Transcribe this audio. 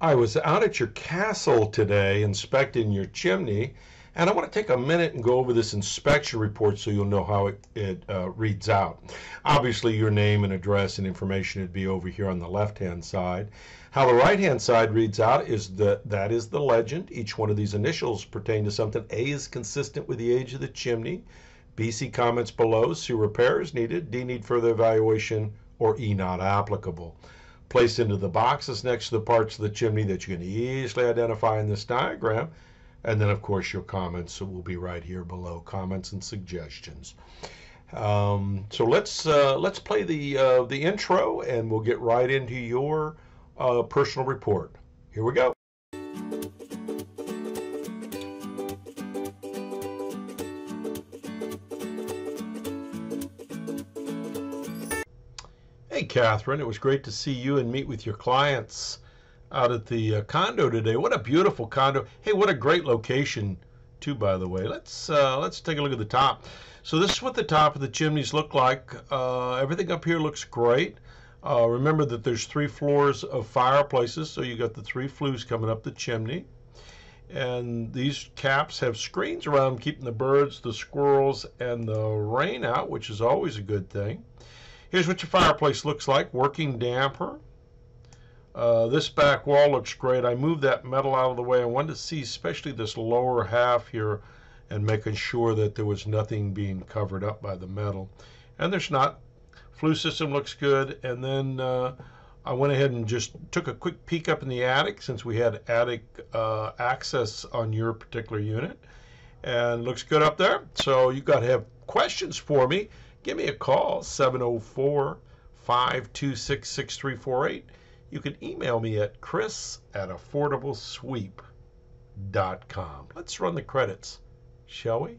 I was out at your castle today inspecting your chimney, and I want to take a minute and go over this inspection report so you'll know how it, it uh, reads out. Obviously, your name and address and information would be over here on the left-hand side. How the right-hand side reads out is that that is the legend. Each one of these initials pertain to something. A is consistent with the age of the chimney. BC comments below. C repairs needed. D need further evaluation or E not applicable placed into the boxes next to the parts of the chimney that you can easily identify in this diagram. And then, of course, your comments will be right here below, comments and suggestions. Um, so let's uh, let's play the uh, the intro, and we'll get right into your uh, personal report. Here we go. Hey, Catherine, it was great to see you and meet with your clients out at the uh, condo today. What a beautiful condo. Hey, what a great location, too, by the way. Let's uh, let's take a look at the top. So this is what the top of the chimneys look like. Uh, everything up here looks great. Uh, remember that there's three floors of fireplaces, so you got the three flues coming up the chimney. And these caps have screens around them, keeping the birds, the squirrels, and the rain out, which is always a good thing. Here's what your fireplace looks like, working damper. Uh, this back wall looks great. I moved that metal out of the way. I wanted to see especially this lower half here and making sure that there was nothing being covered up by the metal. And there's not. Flue system looks good. And then uh, I went ahead and just took a quick peek up in the attic since we had attic uh, access on your particular unit. And looks good up there. So you've got to have questions for me give me a call, 704 526 6348. You can email me at chris at affordablesweep.com. Let's run the credits, shall we?